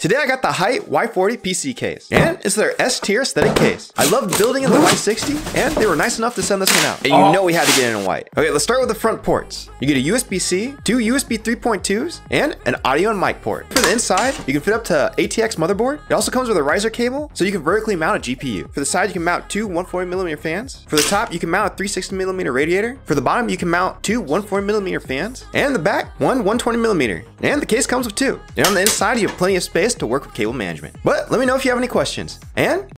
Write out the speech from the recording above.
Today I got the HYTE Y40 PC case, and it's their S tier aesthetic case. I loved building in the Y60, and they were nice enough to send this one out. And you oh. know we had to get it in white. Okay, let's start with the front ports. You get a USB-C, two USB 3.2s, and an audio and mic port. For the inside, you can fit up to ATX motherboard. It also comes with a riser cable, so you can vertically mount a GPU. For the side, you can mount two 140mm fans. For the top, you can mount a 360mm radiator. For the bottom, you can mount two 140mm fans. And the back, one 120mm. And the case comes with two. And on the inside, you have plenty of space to work with cable management. But let me know if you have any questions. And